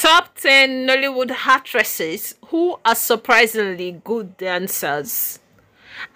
Top 10 Nollywood actresses who are surprisingly good dancers.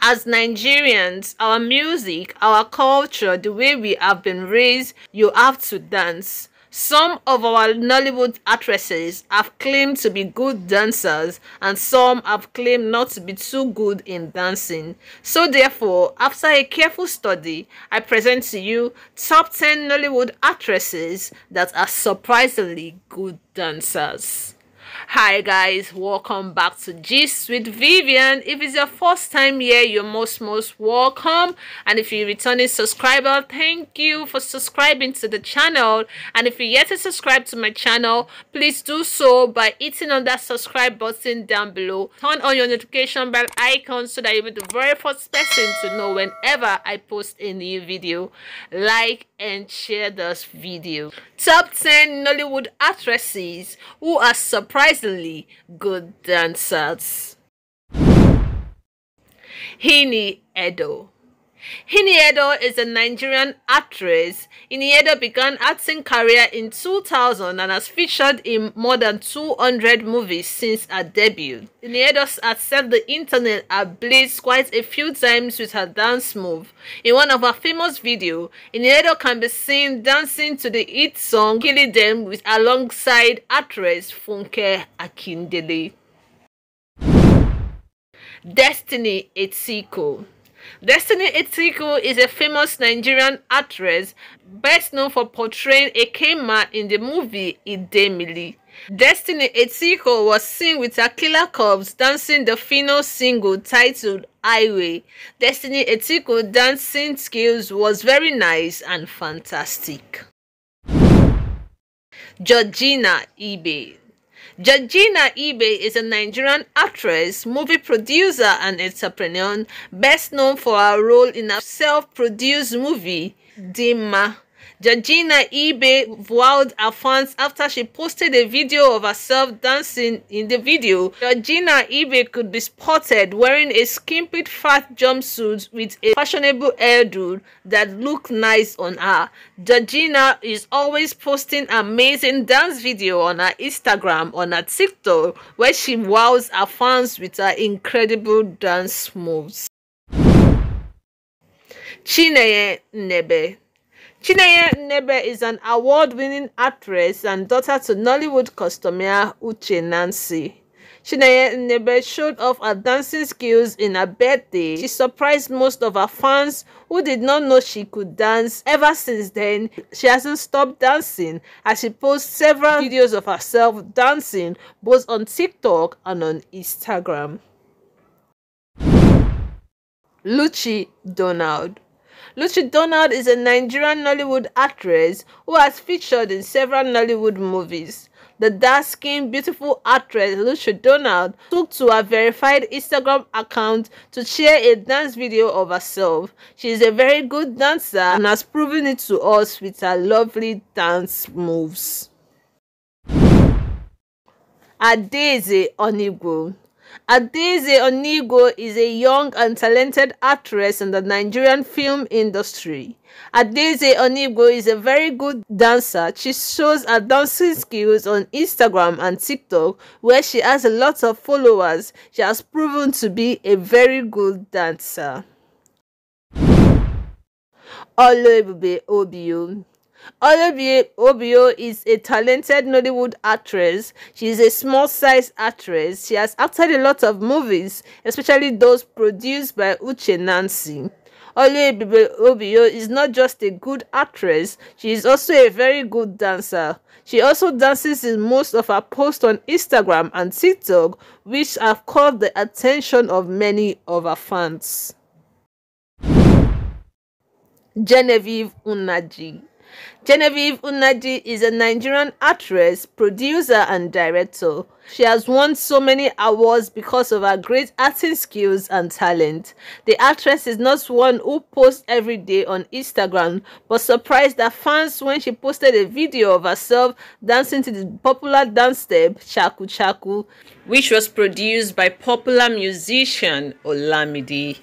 As Nigerians, our music, our culture, the way we have been raised, you have to dance. Some of our Nollywood actresses have claimed to be good dancers and some have claimed not to be too good in dancing. So therefore, after a careful study, I present to you top 10 Nollywood actresses that are surprisingly good dancers. Hi guys, welcome back to Gist with Vivian. If it's your first time here, you're most most welcome. And if you're returning subscriber, thank you for subscribing to the channel. And if you're yet to subscribe to my channel, please do so by hitting on that subscribe button down below. Turn on your notification bell icon so that you'll be the very first person to know whenever I post a new video. Like and share this video. Top 10 Nollywood actresses who are surprisingly good dancers. Ini Edo Ini is a Nigerian actress. Ini began acting career in 2000 and has featured in more than 200 movies since her debut. Ini has set the internet ablaze quite a few times with her dance move. In one of her famous videos, Ini can be seen dancing to the hit song Killing Them with alongside actress Funke Akindele. Destiny Etiko Destiny Etiko is a famous Nigerian actress best known for portraying a Kema in the movie Idemili. Destiny Etiko was seen with killer cubs dancing the final single titled Highway. Destiny Etiko dancing skills was very nice and fantastic. Georgina Ibe Georgina Ibe is a Nigerian actress, movie producer, and entrepreneur, best known for her role in a self-produced movie, Dima. Georgina Ibe wowed her fans after she posted a video of herself dancing in the video. Georgina Ibe could be spotted wearing a skimpy fat jumpsuit with a fashionable hairdo that looked nice on her. Georgina is always posting amazing dance video on her Instagram, on her TikTok, where she wows her fans with her incredible dance moves. Chinenye Nnebe Chinenye Nnebe is an award-winning actress and daughter to Nollywood costumier Uche Nancy. Chinenye Nnebe showed off her dancing skills in her birthday. She surprised most of her fans who did not know she could dance. Ever since then, she hasn't stopped dancing as she posts several videos of herself dancing both on TikTok and on Instagram. Luchy Donald Luchy Donald is a Nigerian Nollywood actress who has featured in several Nollywood movies. The dark-skinned, beautiful actress Luchy Donald took to her verified Instagram account to share a dance video of herself. She is a very good dancer and has proven it to us with her lovely dance moves. Adaeze Onuigbo Adaeze Onuigbo is a young and talented actress in the Nigerian film industry. Adaeze Onuigbo is a very good dancer. She shows her dancing skills on Instagram and TikTok where she has a lot of followers. She has proven to be a very good dancer. Oluebube Obio Oluebube Obio is a talented Nollywood actress. She is a small-sized actress. She has acted a lot of movies, especially those produced by Uche Nancy. Olivia Obio is not just a good actress, she is also a very good dancer. She also dances in most of her posts on Instagram and TikTok, which have caught the attention of many of her fans. Genevieve Nnaji Genevieve Nnaji is a Nigerian actress, producer, and director. She has won so many awards because of her great acting skills and talent. The actress is not one who posts every day on Instagram, but surprised her fans when she posted a video of herself dancing to the popular dance step Chaku Chaku, which was produced by popular musician Olamide.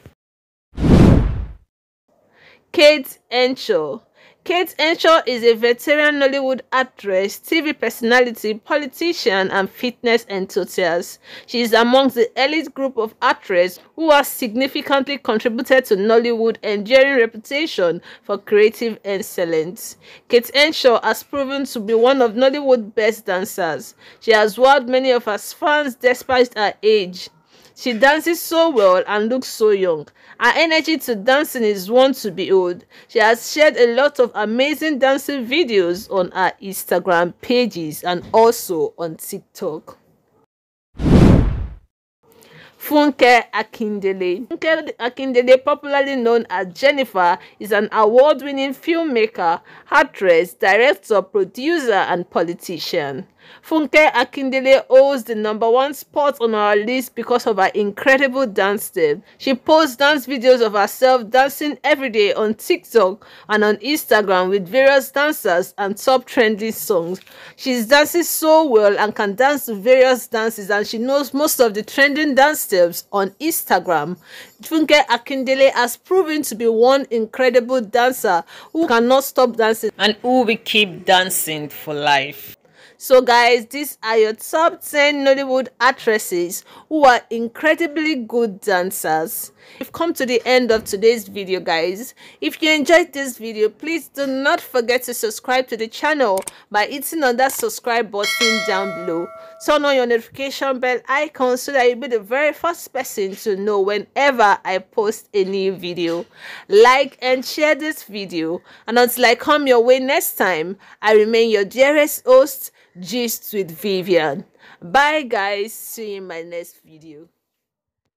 Kate Henshaw Kate Henshaw is a veteran Nollywood actress, TV personality, politician, and fitness enthusiast. She is amongst the elite group of actresses who have significantly contributed to Nollywood enduring reputation for creative excellence. Kate Henshaw has proven to be one of Nollywood's best dancers. She has wowed many of her fans despite her age. She dances so well and looks so young. Her energy to dancing is one to behold. She has shared a lot of amazing dancing videos on her Instagram pages and also on TikTok. Funke Akindele. Funke Akindele, popularly known as Jenifa, is an award-winning filmmaker, actress, director, producer, and politician. Funke Akindele holds the number one spot on our list because of her incredible dance step. She posts dance videos of herself dancing every day on TikTok and on Instagram with various dancers and top trending songs. She's dancing so well and can dance to various dances and she knows most of the trending dance steps on Instagram. Funke Akindele has proven to be one incredible dancer who cannot stop dancing and who will keep dancing for life. So guys, these are your top 10 Nollywood actresses who are incredibly good dancers. We've come to the end of today's video guys. If you enjoyed this video, please do not forget to subscribe to the channel by hitting on that subscribe button down below. Turn on your notification bell icon so that you'll be the very first person to know whenever I post a new video. Like and share this video. And until I come your way next time, I remain your dearest host, Gist with Vivian. Bye guys. See you in my next video.